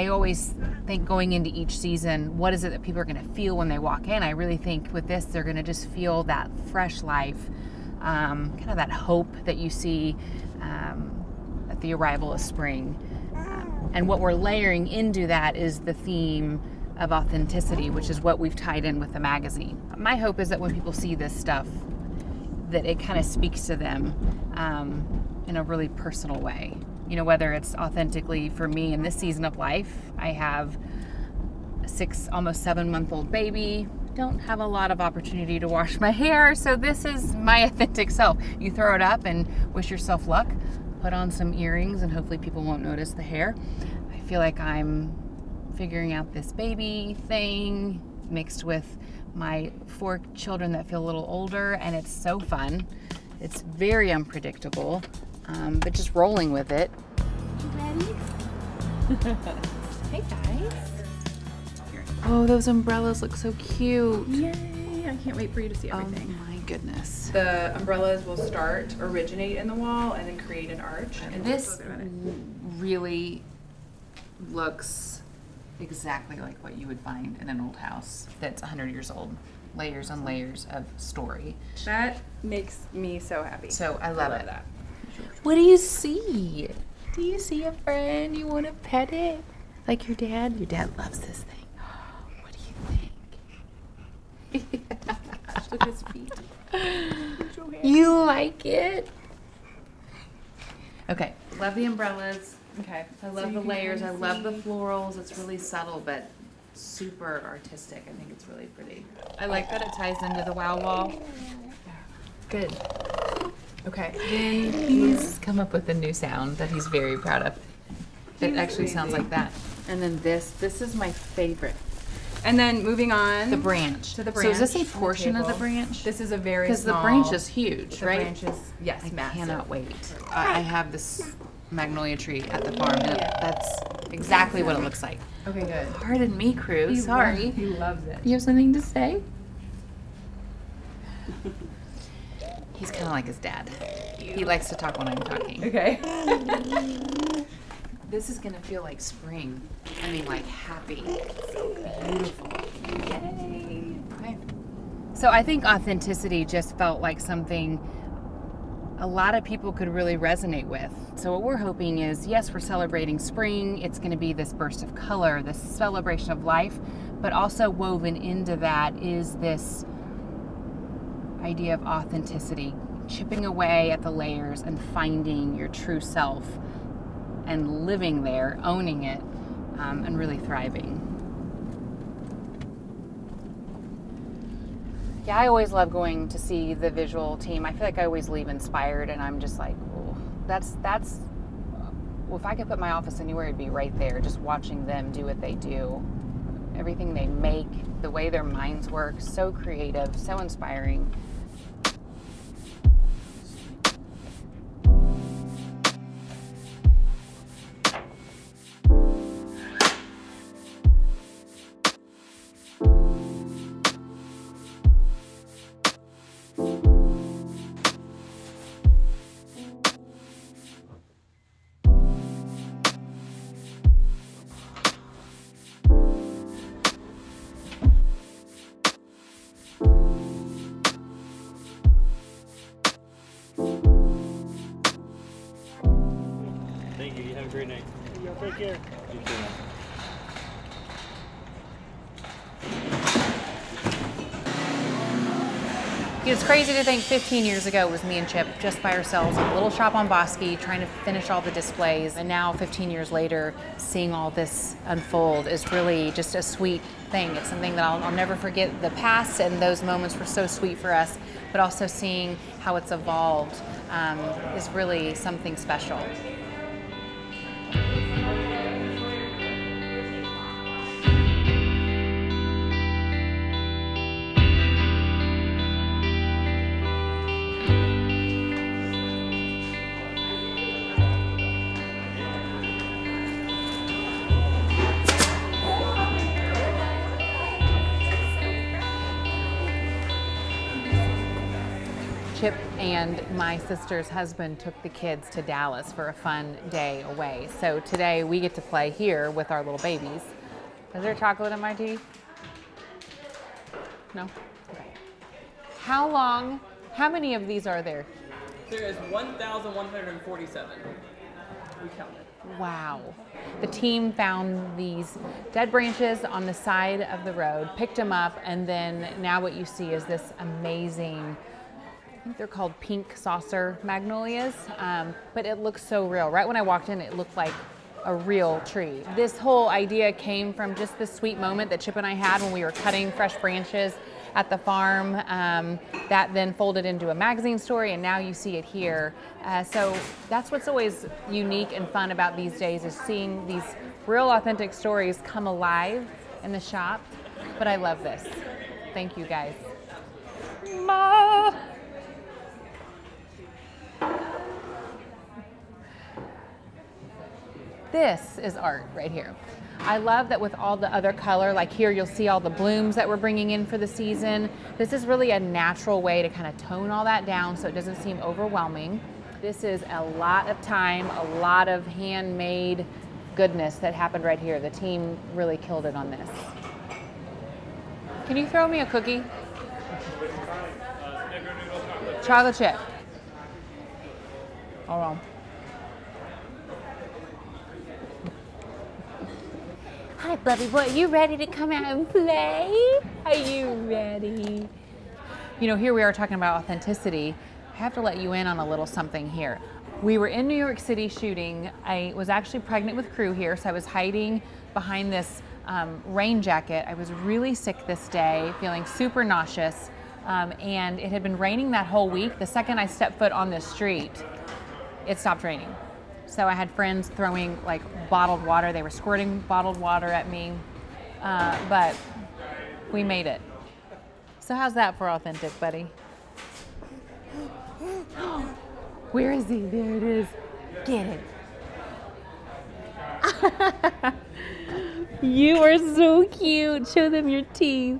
I always think going into each season, what is it that people are going to feel when they walk in? I really think with this, they're going to just feel that fresh life, um, kind of that hope that you see um, at the arrival of spring. Um, and what we're layering into that is the theme of authenticity, which is what we've tied in with the magazine. My hope is that when people see this stuff, that it kind of speaks to them um, in a really personal way. You know, whether it's authentically for me in this season of life, I have a six, almost seven month old baby. Don't have a lot of opportunity to wash my hair, so this is my authentic self. You throw it up and wish yourself luck. Put on some earrings, and hopefully, people won't notice the hair. I feel like I'm figuring out this baby thing mixed with my four children that feel a little older, and it's so fun. It's very unpredictable, um, but just rolling with it. Hey guys. Oh, those umbrellas look so cute. Yay! I can't wait for you to see everything. Oh everything. my goodness. the umbrellas will start, originate in the wall, and then create an arch. And we'll This talk about it. really looks exactly like what you would find in an old house that's 100 years old. Layers and layers of story. That makes me so happy. So I love, love it. that. What do you see? Do you see a friend? You want to pet it? Like your dad? Your dad loves this thing. What do you think? Look at his feet. you like it? Okay, love the umbrellas. Okay. I love the layers. I love the florals. It's really subtle, but super artistic. I think it's really pretty. I like that it ties into the wow wall. Good. Okay. Then he's come up with a new sound that he's very proud of. It actually sounds like that. And then this, this is my favorite. And then moving on. The branch. To the branch. So is this a on the portion of the branch? This is a very Because the branch is huge, the right? branch is yes, I massive. cannot wait. I, I have this magnolia tree at the farm, and that's exactly what it looks like. Okay, good. Pardon me, crew. He Sorry. loves- he loves it. You have something to say? He's kind of like his dad. He likes to talk when I'm talking. Okay. This is gonna feel like spring. I mean, like happy. Beautiful. Yay. Okay. So I think authenticity just felt like something a lot of people could really resonate with. So what we're hoping is, yes, we're celebrating spring. It's going to be this burst of color, this celebration of life, but also woven into that is this idea of authenticity, chipping away at the layers and finding your true self and living there, owning it, um, and really thriving. Yeah, I always love going to see the visual team. I feel like I always leave inspired, and I'm just like, oh, that's that's. Well, if I could put my office anywhere, it'd be right there. Just watching them do what they do, everything they make, the way their minds work, so creative, so inspiring. Great night. You take care. You too. It's crazy to think 15 years ago was me and Chip just by ourselves in a little shop on Bosque trying to finish all the displays. And now, 15 years later, seeing all this unfold is really just a sweet thing. It's something that I'll, I'll never forget. The past and those moments were so sweet for us, but also seeing how it's evolved um, is really something special. And my sister's husband took the kids to Dallas for a fun day away. So today we get to play here with our little babies. Is there chocolate in my tea? No? Okay. How long, how many of these are there? There is 1,147. We counted. Wow. The team found these dead branches on the side of the road, picked them up, and then now what you see is this amazing. I think they're called pink saucer magnolias, um, but it looks so real. Right when I walked in, it looked like a real tree. This whole idea came from just the sweet moment that Chip and I had when we were cutting fresh branches at the farm. Um, that then folded into a magazine story, and now you see it here. Uh, so that's what's always unique and fun about these days is seeing these real, authentic stories come alive in the shop. But I love this. Thank you, guys. This is art right here. I love that with all the other color, like here you'll see all the blooms that we're bringing in for the season. This is really a natural way to kind of tone all that down so it doesn't seem overwhelming. This is a lot of time, a lot of handmade goodness that happened right here. The team really killed it on this. Can you throw me a cookie? Chocolate chip. Oh, Hold on. Hi, Bubby boy. You ready to come out and play? Are you ready? You know, here we are talking about authenticity. I have to let you in on a little something here. We were in New York City shooting. I was actually pregnant with Crew here, so I was hiding behind this um, rain jacket. I was really sick this day, feeling super nauseous, um, and it had been raining that whole week. The second I stepped foot on the street, it stopped raining. So I had friends throwing like bottled water. They were squirting bottled water at me, uh, but we made it. So how's that for authentic, buddy? Where is he? There it is. Get it. you are so cute. Show them your teeth.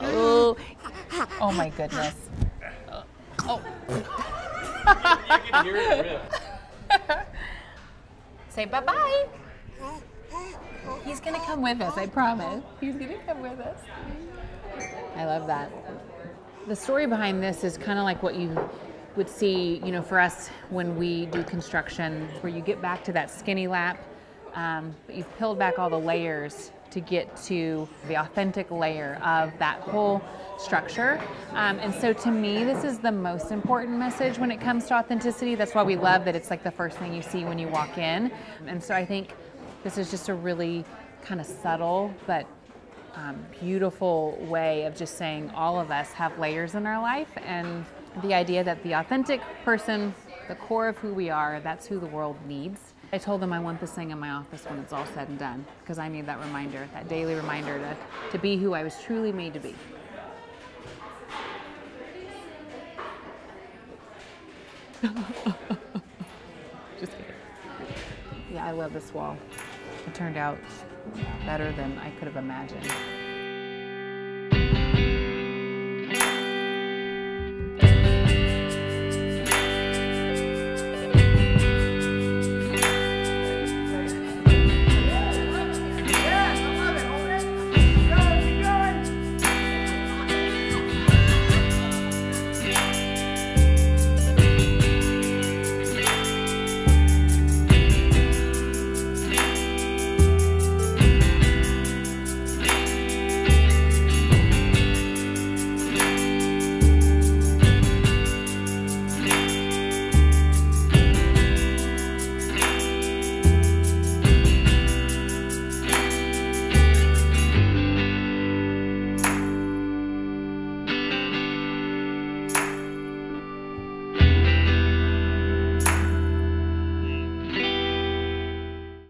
Oh, oh my goodness. Oh. You can hear it rip. Say bye bye. He's gonna come with us, I promise. He's gonna come with us. I love that. The story behind this is kind of like what you would see, you know, for us when we do construction, where you get back to that skinny lap, um, but you've peeled back all the layers to get to the authentic layer of that whole structure. Um, and so to me, this is the most important message when it comes to authenticity. That's why we love that it's like the first thing you see when you walk in. And so I think this is just a really kind of subtle but um, beautiful way of just saying all of us have layers in our life and the idea that the authentic person, the core of who we are, that's who the world needs. I told them I want this thing in my office when it's all said and done because I need that reminder, that daily reminder to, to be who I was truly made to be. Just kidding. Yeah, I love this wall. It turned out better than I could have imagined.